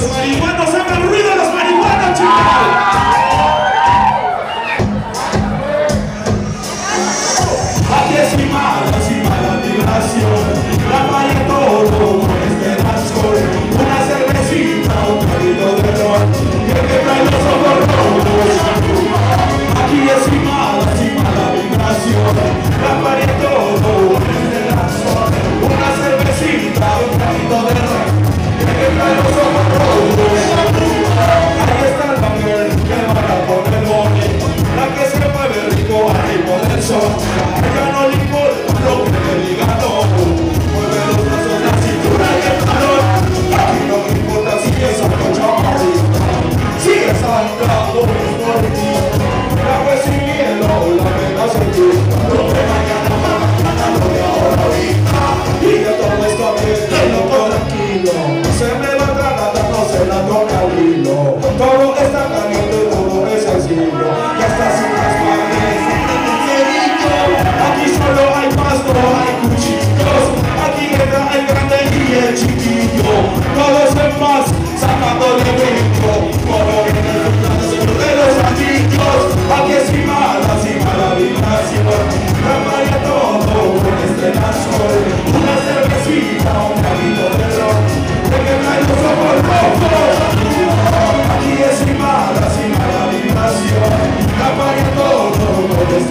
los marihuanos, hagan ruido los marihuanos, chicos. Aquí es mi la todo este una cervecita, un palito de ron, que los ojos. Aquí es mi si la todo con este una cervecita, un de I'm not la cielo, la pena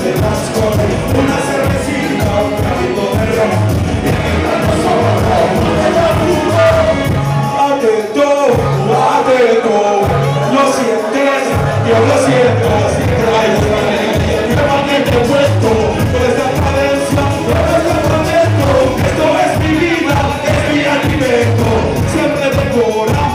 Una cervecita, un camino de rayando sol, ate todo, atento atento lo sientes, yo lo siento así, traicioné, yo también te he puesto, nuestra cabeza, yo no se convento, esto es mi vida, es mi alimento, siempre temora.